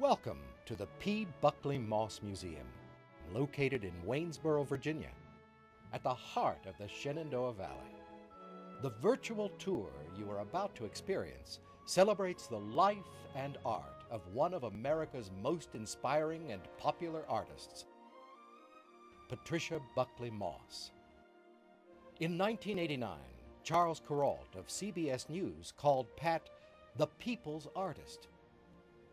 Welcome to the P. Buckley Moss Museum, located in Waynesboro, Virginia, at the heart of the Shenandoah Valley. The virtual tour you are about to experience celebrates the life and art of one of America's most inspiring and popular artists, Patricia Buckley Moss. In 1989, Charles Kuralt of CBS News called Pat the people's artist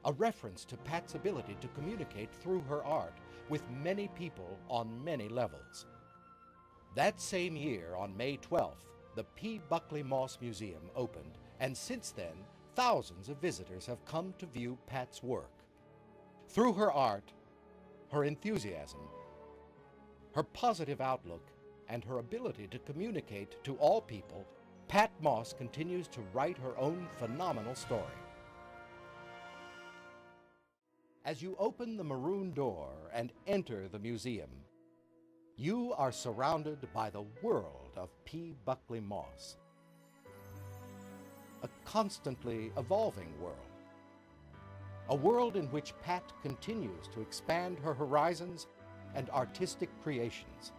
a reference to Pat's ability to communicate through her art with many people on many levels. That same year, on May 12th, the P. Buckley Moss Museum opened, and since then, thousands of visitors have come to view Pat's work. Through her art, her enthusiasm, her positive outlook, and her ability to communicate to all people, Pat Moss continues to write her own phenomenal story. As you open the maroon door and enter the museum, you are surrounded by the world of P. Buckley Moss. A constantly evolving world. A world in which Pat continues to expand her horizons and artistic creations.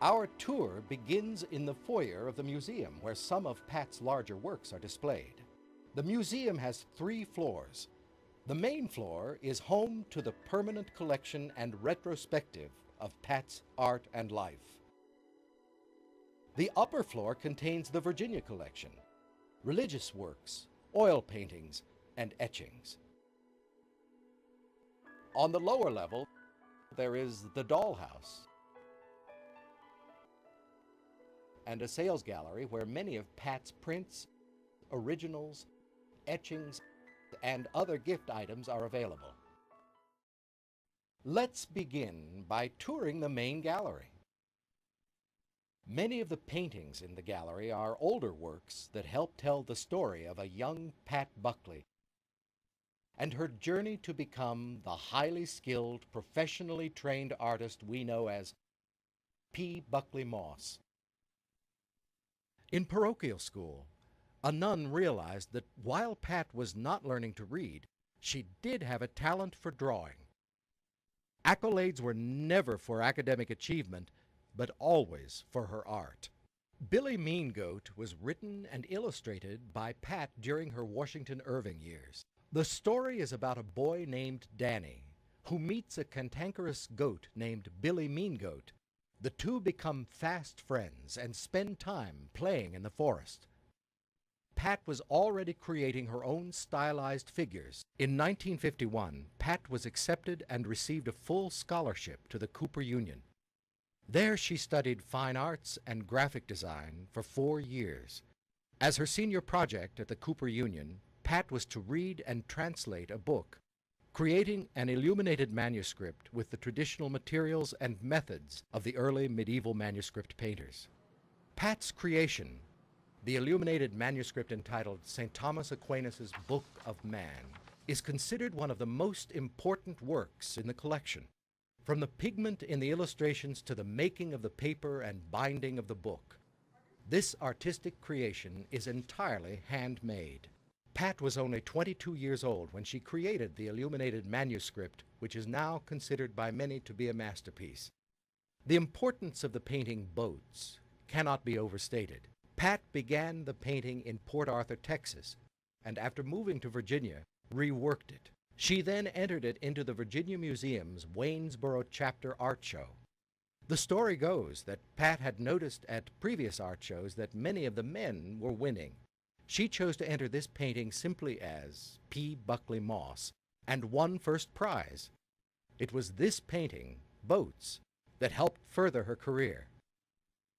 Our tour begins in the foyer of the museum where some of Pat's larger works are displayed. The museum has three floors. The main floor is home to the permanent collection and retrospective of Pat's art and life. The upper floor contains the Virginia collection, religious works, oil paintings, and etchings. On the lower level, there is the dollhouse and a sales gallery where many of Pat's prints, originals, etchings, and other gift items are available. Let's begin by touring the main gallery. Many of the paintings in the gallery are older works that help tell the story of a young Pat Buckley and her journey to become the highly skilled, professionally trained artist we know as P. Buckley Moss. In parochial school, a nun realized that while Pat was not learning to read, she did have a talent for drawing. Accolades were never for academic achievement, but always for her art. Billy Mean Goat was written and illustrated by Pat during her Washington Irving years. The story is about a boy named Danny who meets a cantankerous goat named Billy Mean Goat. The two become fast friends and spend time playing in the forest. Pat was already creating her own stylized figures. In 1951, Pat was accepted and received a full scholarship to the Cooper Union. There she studied fine arts and graphic design for four years. As her senior project at the Cooper Union, Pat was to read and translate a book, creating an illuminated manuscript with the traditional materials and methods of the early medieval manuscript painters. Pat's creation the illuminated manuscript entitled St. Thomas Aquinas' Book of Man is considered one of the most important works in the collection. From the pigment in the illustrations to the making of the paper and binding of the book, this artistic creation is entirely handmade. Pat was only 22 years old when she created the illuminated manuscript, which is now considered by many to be a masterpiece. The importance of the painting Boats cannot be overstated. Pat began the painting in Port Arthur, Texas, and after moving to Virginia, reworked it. She then entered it into the Virginia Museum's Waynesboro Chapter Art Show. The story goes that Pat had noticed at previous art shows that many of the men were winning. She chose to enter this painting simply as P. Buckley Moss and won first prize. It was this painting, Boats, that helped further her career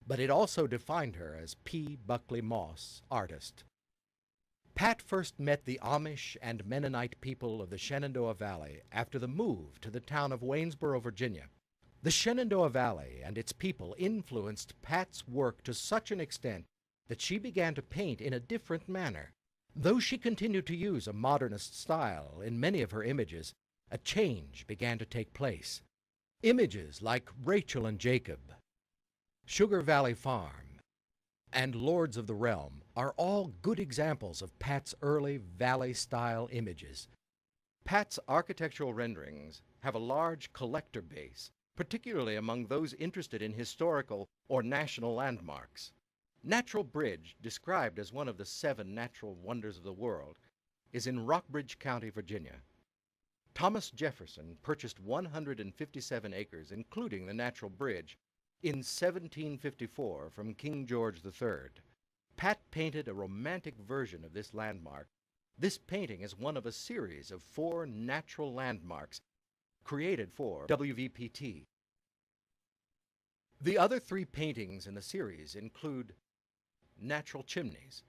but it also defined her as P. Buckley Moss, artist. Pat first met the Amish and Mennonite people of the Shenandoah Valley after the move to the town of Waynesboro, Virginia. The Shenandoah Valley and its people influenced Pat's work to such an extent that she began to paint in a different manner. Though she continued to use a modernist style in many of her images, a change began to take place. Images like Rachel and Jacob, Sugar Valley Farm, and Lords of the Realm are all good examples of Pat's early valley style images. Pat's architectural renderings have a large collector base, particularly among those interested in historical or national landmarks. Natural Bridge, described as one of the seven natural wonders of the world, is in Rockbridge County, Virginia. Thomas Jefferson purchased 157 acres, including the Natural Bridge, in 1754 from King George III. Pat painted a romantic version of this landmark. This painting is one of a series of four natural landmarks created for WVPT. The other three paintings in the series include Natural Chimneys,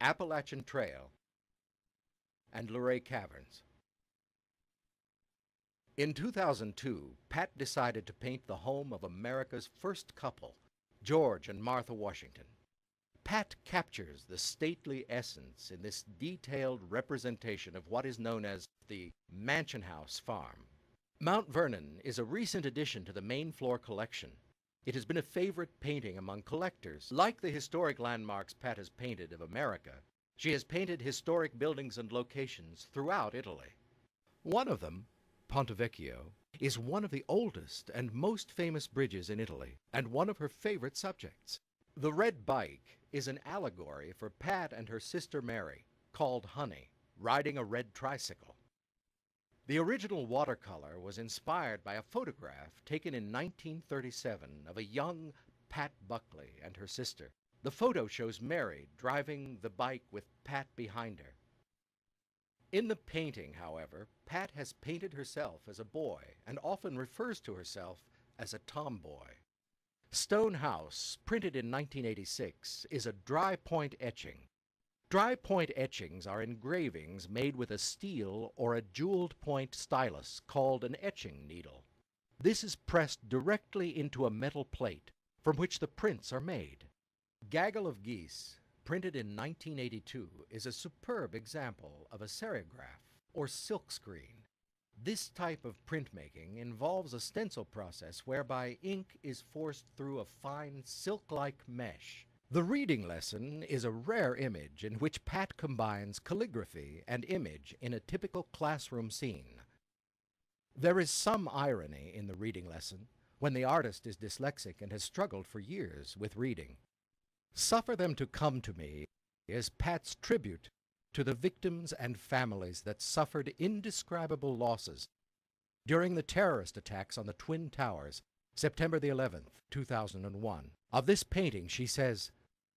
Appalachian Trail, and Luray Caverns. In 2002, Pat decided to paint the home of America's first couple, George and Martha Washington. Pat captures the stately essence in this detailed representation of what is known as the Mansion House Farm. Mount Vernon is a recent addition to the main floor collection. It has been a favorite painting among collectors. Like the historic landmarks Pat has painted of America, she has painted historic buildings and locations throughout Italy. One of them, Ponte Vecchio, is one of the oldest and most famous bridges in Italy, and one of her favorite subjects. The red bike is an allegory for Pat and her sister Mary, called Honey, riding a red tricycle. The original watercolor was inspired by a photograph taken in 1937 of a young Pat Buckley and her sister. The photo shows Mary driving the bike with Pat behind her. In the painting, however, Pat has painted herself as a boy and often refers to herself as a tomboy. Stone House, printed in 1986, is a dry point etching Dry point etchings are engravings made with a steel or a jeweled point stylus called an etching needle. This is pressed directly into a metal plate from which the prints are made. Gaggle of Geese, printed in 1982, is a superb example of a serigraph or silkscreen. This type of printmaking involves a stencil process whereby ink is forced through a fine silk-like mesh the reading lesson is a rare image in which Pat combines calligraphy and image in a typical classroom scene. There is some irony in the reading lesson when the artist is dyslexic and has struggled for years with reading. Suffer Them to Come to Me is Pat's tribute to the victims and families that suffered indescribable losses during the terrorist attacks on the Twin Towers, September the 11th, 2001. Of this painting, she says,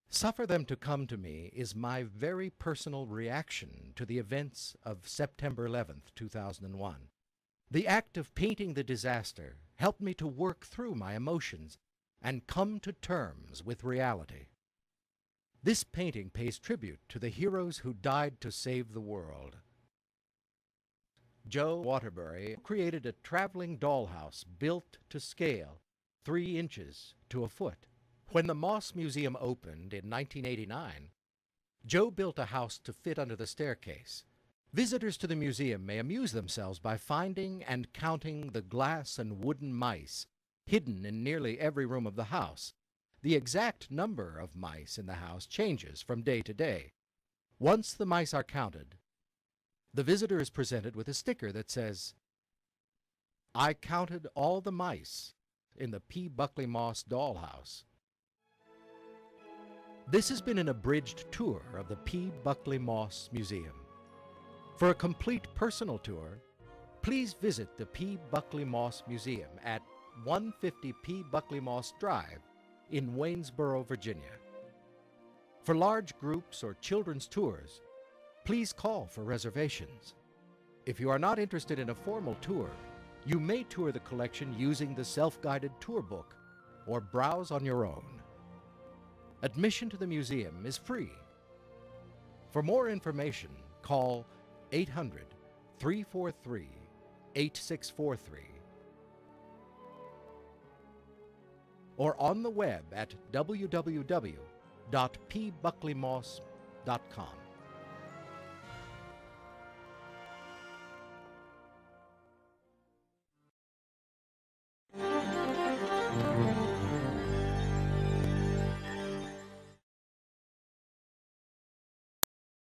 Suffer them to come to me is my very personal reaction to the events of September 11th, 2001. The act of painting the disaster helped me to work through my emotions and come to terms with reality. This painting pays tribute to the heroes who died to save the world. Joe Waterbury created a traveling dollhouse built to scale, three inches to a foot. When the Moss Museum opened in 1989, Joe built a house to fit under the staircase. Visitors to the museum may amuse themselves by finding and counting the glass and wooden mice hidden in nearly every room of the house. The exact number of mice in the house changes from day to day. Once the mice are counted, the visitor is presented with a sticker that says, I counted all the mice in the P. Buckley Moss dollhouse. This has been an abridged tour of the P. Buckley Moss Museum. For a complete personal tour, please visit the P. Buckley Moss Museum at 150 P. Buckley Moss Drive in Waynesboro, Virginia. For large groups or children's tours, please call for reservations. If you are not interested in a formal tour, you may tour the collection using the self-guided tour book or browse on your own. Admission to the museum is free. For more information, call 800 343 8643 or on the web at www.pbuckleymoss.com.